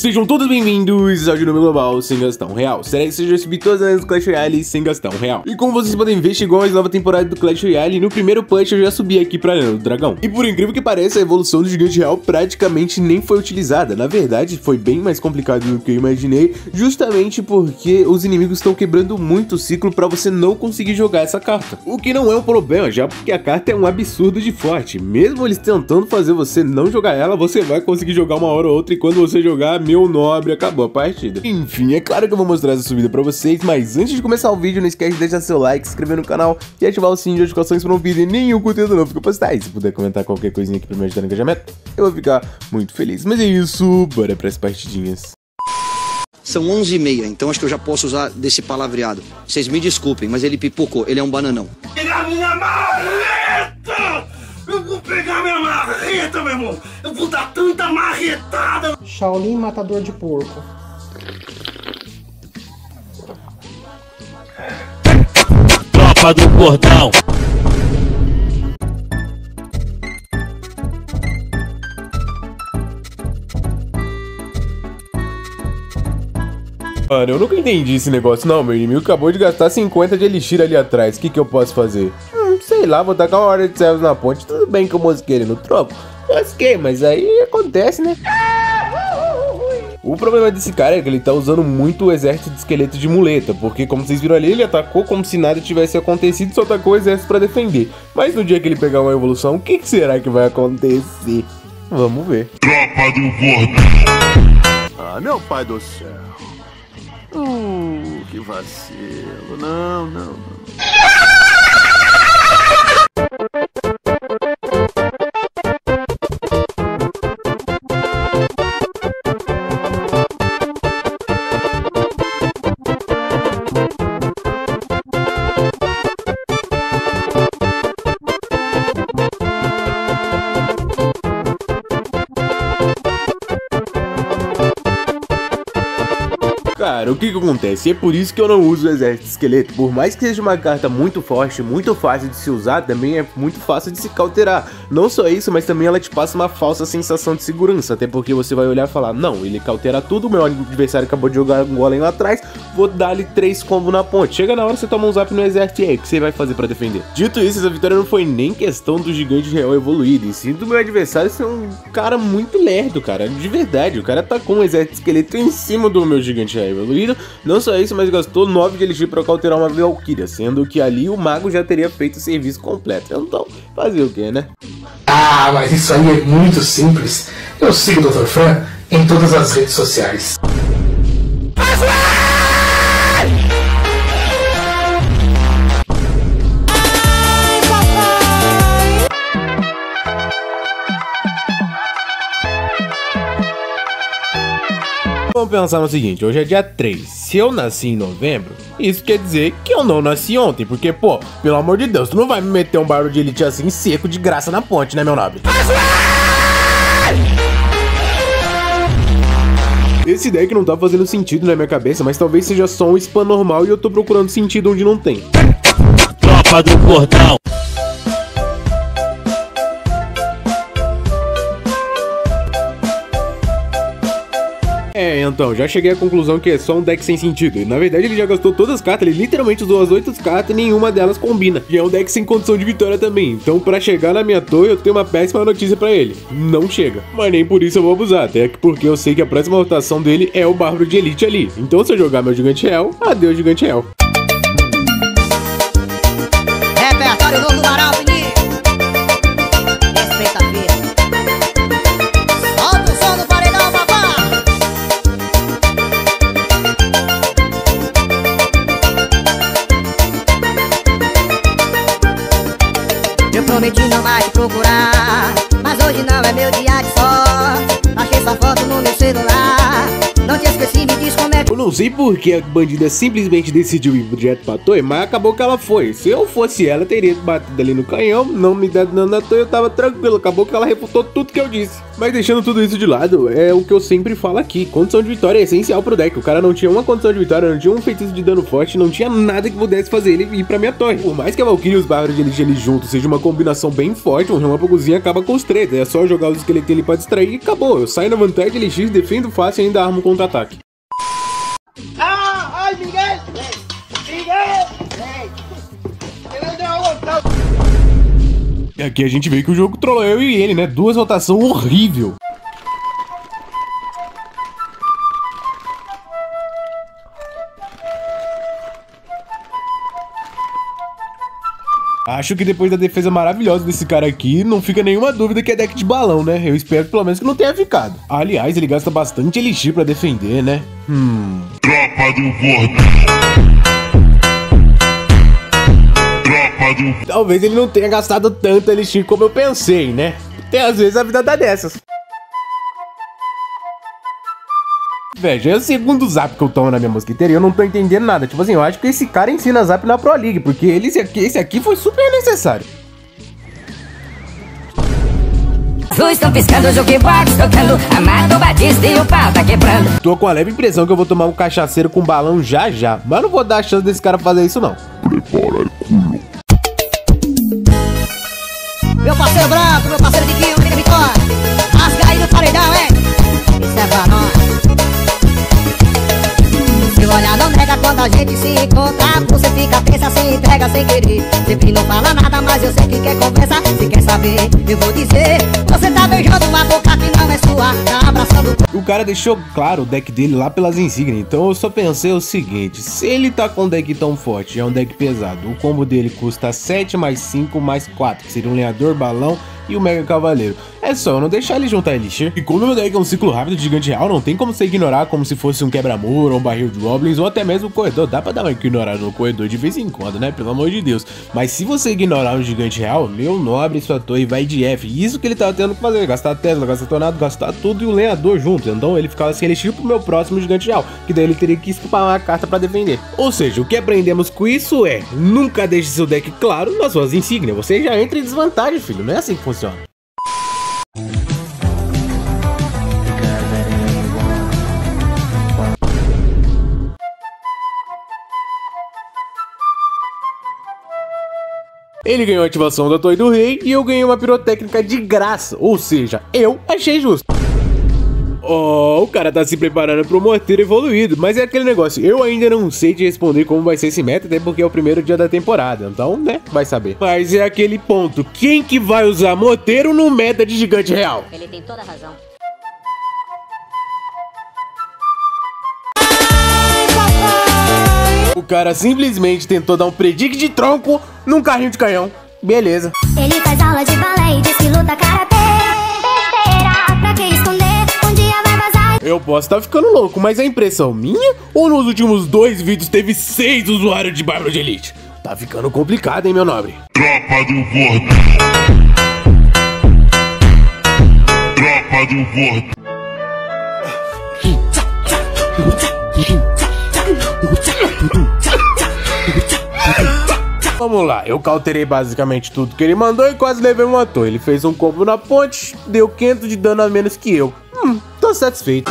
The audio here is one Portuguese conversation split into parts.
Sejam todos bem-vindos ao Dinamo Global sem gastão real. Será que seja subir todas as Clash Royale sem gastão real? E como vocês podem ver, chegou a nova temporada do Clash Royale e no primeiro punch eu já subi aqui pra Arena do Dragão. E por incrível que pareça, a evolução do Gigante Real praticamente nem foi utilizada. Na verdade, foi bem mais complicado do que eu imaginei, justamente porque os inimigos estão quebrando muito o ciclo pra você não conseguir jogar essa carta. O que não é um problema, já porque a carta é um absurdo de forte. Mesmo eles tentando fazer você não jogar ela, você vai conseguir jogar uma hora ou outra e quando você jogar, meu nobre, acabou a partida. Enfim, é claro que eu vou mostrar essa subida pra vocês, mas antes de começar o vídeo, não esquece de deixar seu like, se inscrever no canal e ativar o sininho de notificações pra não perder nenhum conteúdo novo que eu postar. E se puder comentar qualquer coisinha aqui pra me ajudar no engajamento, eu vou ficar muito feliz. Mas é isso, bora pras partidinhas. São 11h30, então acho que eu já posso usar desse palavreado. Vocês me desculpem, mas ele pipocou, ele é um bananão. pegar minha marreta! Marreta, meu irmão! Eu vou dar tanta marretada! Shaolin Matador de Porco. Tropa do Cordão. Mano, eu nunca entendi esse negócio. Não, meu inimigo acabou de gastar 50 de elixir ali atrás. O que, que eu posso fazer? Sei lá, vou tacar uma hora de servos na ponte. Tudo bem que eu mosquei ele no troco. Mosquei, mas aí acontece, né? O problema desse cara é que ele tá usando muito o exército de esqueleto de muleta, porque como vocês viram ali, ele atacou como se nada tivesse acontecido, só atacou o exército pra defender. Mas no dia que ele pegar uma evolução, o que, que será que vai acontecer? Vamos ver. Tropa do Cordão. Ah, meu pai do céu. Uh, que vacilo. Não, não, não. Cara, o que que acontece? É por isso que eu não uso o exército esqueleto. Por mais que seja uma carta muito forte, muito fácil de se usar, também é muito fácil de se cauterar. Não só isso, mas também ela te passa uma falsa sensação de segurança. Até porque você vai olhar e falar, não, ele cautera tudo, meu adversário acabou de jogar um golem lá atrás, vou dar-lhe três combos na ponte. Chega na hora, você toma um zap no exército e aí, o que você vai fazer pra defender? Dito isso, essa vitória não foi nem questão do gigante real evoluído, e sim do meu adversário ser um cara muito lerdo, cara. De verdade, o cara tá com um exército esqueleto em cima do meu gigante real evoluído. Não só isso, mas gastou 9 de elixir pra cauterar uma Valkyria, sendo que ali o mago já teria feito o serviço completo. Então, fazer o que, né? Ah, mas isso aí é muito simples. Eu sigo o Dr. Fran em todas as redes sociais. Vamos pensar no seguinte, hoje é dia 3. Se eu nasci em novembro, isso quer dizer que eu não nasci ontem. Porque, pô, pelo amor de Deus, tu não vai me meter um barulho de elite assim seco de graça na ponte, né, meu nobre? Esse deck não tá fazendo sentido na minha cabeça, mas talvez seja só um spam normal e eu tô procurando sentido onde não tem. Tropa do Cordão. É, então, já cheguei à conclusão que é só um deck sem sentido. E na verdade ele já gastou todas as cartas, ele literalmente usou as 8 cartas e nenhuma delas combina. E é um deck sem condição de vitória também. Então, pra chegar na minha torre, eu tenho uma péssima notícia pra ele. Não chega. Mas nem por isso eu vou abusar, até porque eu sei que a próxima rotação dele é o Bárbaro de Elite ali. Então, se eu jogar meu Gigante Real, adeus Gigante Real. Não sei por que a bandida simplesmente decidiu ir direto pra torre, mas acabou que ela foi. Se eu fosse ela, teria batido ali no canhão, não me dado dano na torre, eu tava tranquilo. Acabou que ela refutou tudo que eu disse. Mas deixando tudo isso de lado, é o que eu sempre falo aqui. Condição de vitória é essencial pro deck. O cara não tinha uma condição de vitória, não tinha um feitiço de dano forte, não tinha nada que pudesse fazer ele ir pra minha torre. Por mais que a Valkyrie e os Bárbaros de Elite ali juntos seja uma combinação bem forte, um relâmpagozinho acaba com os três. É só jogar os esqueletos ali pra distrair e acabou. Eu saio na vantagem, LX, defendo fácil e ainda armo contra-ataque. E aqui a gente vê que o jogo trollou eu e ele, né? Duas rotação horrível. Acho que depois da defesa maravilhosa desse cara aqui, não fica nenhuma dúvida que é deck de balão, né? Eu espero pelo menos que não tenha ficado. Aliás, ele gasta bastante elixir pra defender, né? Hum... Tropa do gordão. Talvez ele não tenha gastado tanto elixir como eu pensei, né? Tem às vezes a vida dá dessas. Veja, é o segundo zap que eu tomo na minha mosquiteira e eu não tô entendendo nada. Tipo assim, eu acho que esse cara ensina zap na Pro League, porque ele, esse, aqui, esse aqui foi super necessário. Luz estão piscando, jukebox tocando Amado Batista e o pau tá quebrando Tô com a leve impressão que eu vou tomar um cachaceiro com balão já já, mas não vou dar a chance desse cara fazer isso não. Meu parceiro branco, meu parceiro Diquinho, liga vitória Rasga aí no paredão, hein? Isso é pra nós. Se olhar não nega quando a gente se encontra Você fica tensa, se entrega sem querer. Sempre não fala nada, mas eu sei que quer conversar Se quer saber, eu vou dizer. Você tá beijando uma boca O cara deixou claro o deck dele lá pelas insígnias, então eu só pensei o seguinte, se ele tá com um deck tão forte, é um deck pesado, o combo dele custa 7 mais 5 mais 4, que seria um lenhador, balão e o Mega Cavaleiro. É só não deixar ele juntar Elixir. E como meu deck é um ciclo rápido de gigante real, não tem como você ignorar como se fosse um quebra-muro, um barril de goblins, ou até mesmo o corredor. Dá pra dar uma ignorada no corredor de vez em quando, né? Pelo amor de Deus. Mas se você ignorar um gigante real, meu nobre, sua torre vai de F. Isso que ele tava tendo que fazer, gastar Tesla, gastar Tornado, gastar tudo e o lenhador juntos. Então ele ficava sem Elixir pro meu próximo gigante real, que daí ele teria que escupar uma carta pra defender. Ou seja, o que aprendemos com isso é, nunca deixe seu deck claro nas suas insígnias. Você já entra em desvantagem, filho. Não é assim que funciona. Ele ganhou a ativação da Torre do Rei e eu ganhei uma pirotécnica de graça. Ou seja, eu achei justo. Oh, o cara tá se preparando pro morteiro evoluído, mas é aquele negócio, eu ainda não sei te responder como vai ser esse meta, até porque é o primeiro dia da temporada, então, né, vai saber. Mas é aquele ponto, quem que vai usar morteiro no meta de gigante real? Ele tem toda a razão O cara simplesmente tentou dar um predict de tronco num carrinho de canhão. Beleza. Ele faz aula de balé e diz que luta karatê. Besteira, pra que esconder? Um dia vai vazar. Eu posso estar ficando louco, mas é impressão minha? Ou nos últimos dois vídeos teve seis usuários de Bárbaro de Elite? Tá ficando complicado, hein, meu nobre? Tropa do gordão. Tropa do gordão. Vamos lá, eu cauterei basicamente tudo que ele mandou e quase levei um ator. Ele fez um combo na ponte, deu 500 de dano a menos que eu. Hum, tô satisfeito.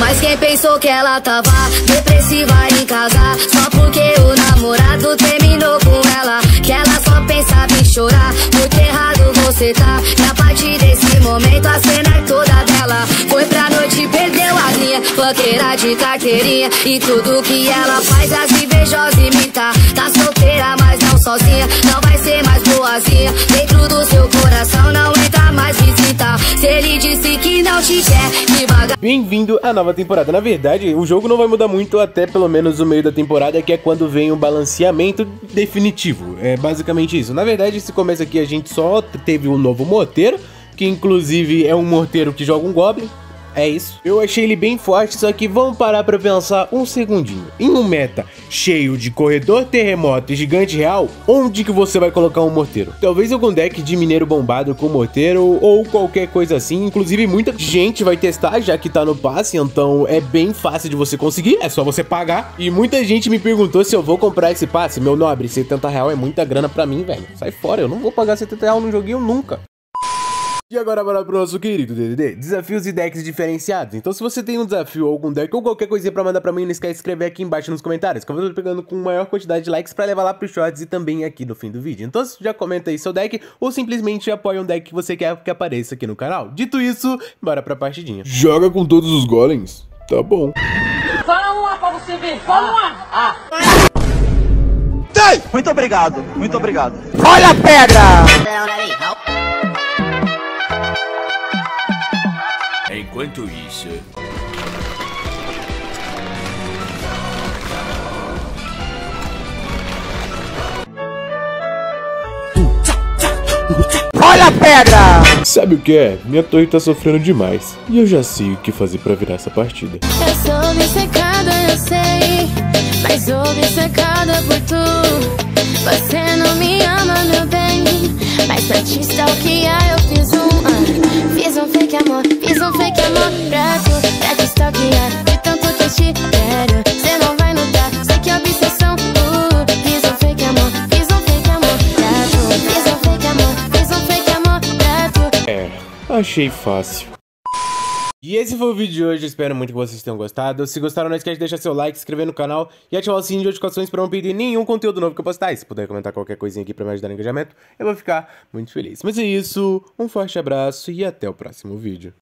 Mas quem pensou que ela tava depressiva em casa Só porque o namorado terminou com ela Que ela só pensava em chorar. Muito errado você tá E a partir desse momento. A cena é toda dela. Foi pra noite, perdeu a linha. Banqueira de carteirinha. E tudo que ela faz as invejosas imitar Tá solteira, mas não sozinha. Não vai ser mais boazinha. Dentro do seu coração não entra mais visita Se ele disse que não te quer, devagar Bem-vindo à nova temporada. Na verdade, o jogo não vai mudar muito até pelo menos o meio da temporada, que é quando vem o balanceamento definitivo. É basicamente isso. Na verdade, esse começo aqui a gente só teve um novo morteiro, que inclusive é um morteiro que joga um Goblin. É isso. Eu achei ele bem forte, só que vamos parar pra pensar um segundinho. Em um meta cheio de corredor, terremoto e gigante real, onde que você vai colocar um morteiro? Talvez algum deck de mineiro bombado com morteiro ou qualquer coisa assim. Inclusive, muita gente vai testar, já que tá no passe, então é bem fácil de você conseguir, é só você pagar. E muita gente me perguntou se eu vou comprar esse passe. Meu nobre, 70 real é muita grana pra mim, velho. Sai fora, eu não vou pagar 70 real num joguinho nunca. E agora bora pro nosso querido DDD, desafios e decks diferenciados. Então se você tem um desafio ou algum deck ou qualquer coisinha pra mandar pra mim, não esquece de escrever aqui embaixo nos comentários, que eu vou pegando com maior quantidade de likes pra levar lá pros shorts e também aqui no fim do vídeo. Então já comenta aí seu deck ou simplesmente apoia um deck que você quer que apareça aqui no canal. Dito isso, bora pra partidinha. Joga com todos os golems? Tá bom. Fala uma pra você ver, fala uma! Ah. Muito obrigado, muito obrigado. Olha a pedra! Enquanto isso. Olha a pedra! Sabe o que é? Minha torre tá sofrendo demais. E eu já sei o que fazer pra virar essa partida. Eu sou obcecada, eu sei. Mas obcecada por tu. Você não me ama, meu bem. Mas pra te stalkear eu fiz um. ah, fiz um fake amor, fiz um fake amor pra tu. Pra te stalkear. De tanto que eu te quero. Você não vai notar. Sei que é obsessão. Uh, fiz um fake amor, fiz um fake amor pra tu. Fiz um fake amor, fiz um fake amor pra tu. É, achei fácil. E esse foi o vídeo de hoje, espero muito que vocês tenham gostado. Se gostaram, não esquece de deixar seu like, se inscrever no canal e ativar o sininho de notificações para não perder nenhum conteúdo novo que eu postar. E se puder comentar qualquer coisinha aqui para me ajudar no engajamento, eu vou ficar muito feliz. Mas é isso, um forte abraço e até o próximo vídeo.